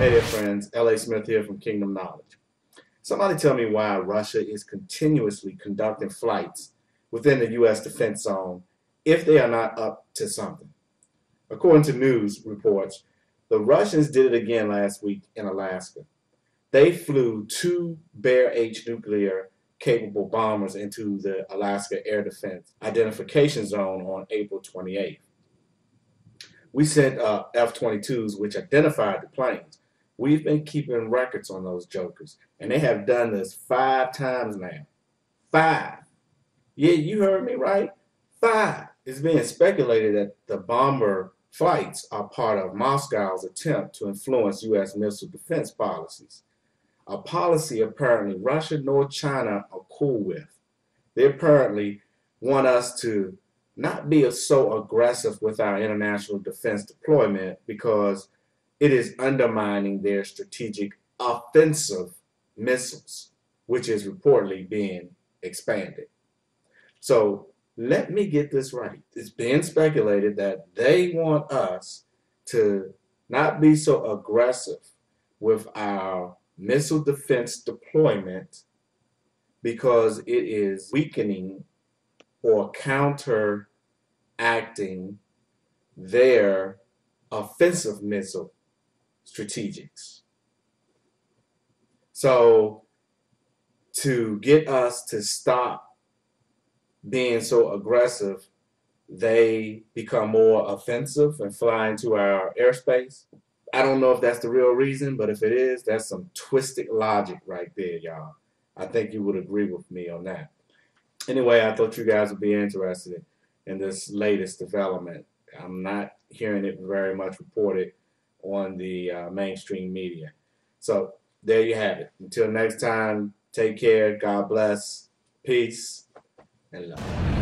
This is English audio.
L.A. Smith here from Kingdom Knowledge. Somebody tell me why Russia is continuously conducting flights within the U.S. defense zone if they are not up to something. According to news reports, the Russians did it again last week in Alaska. They flew two Bear H nuclear capable bombers into the Alaska Air Defense Identification Zone on April 28th. We sent uh, F-22s which identified the planes. We've been keeping records on those jokers, and they have done this five times now. Five. Yeah, you heard me right. Five. It's being speculated that the bomber flights are part of Moscow's attempt to influence U.S. missile defense policies. A policy apparently Russia nor China are cool with. They apparently want us to not be so aggressive with our international defense deployment because it is undermining their strategic offensive missiles, which is reportedly being expanded. So let me get this right. It's being speculated that they want us to not be so aggressive with our missile defense deployment because it is weakening or counteracting their offensive missile strategics. So to get us to stop being so aggressive, they become more offensive and fly into our airspace. I don't know if that's the real reason, but if it is, that's some twisted logic right there, y'all. I think you would agree with me on that. Anyway, I thought you guys would be interested in this latest development. I'm not hearing it very much reported on the uh, mainstream media. So there you have it. Until next time, take care. God bless. Peace and love.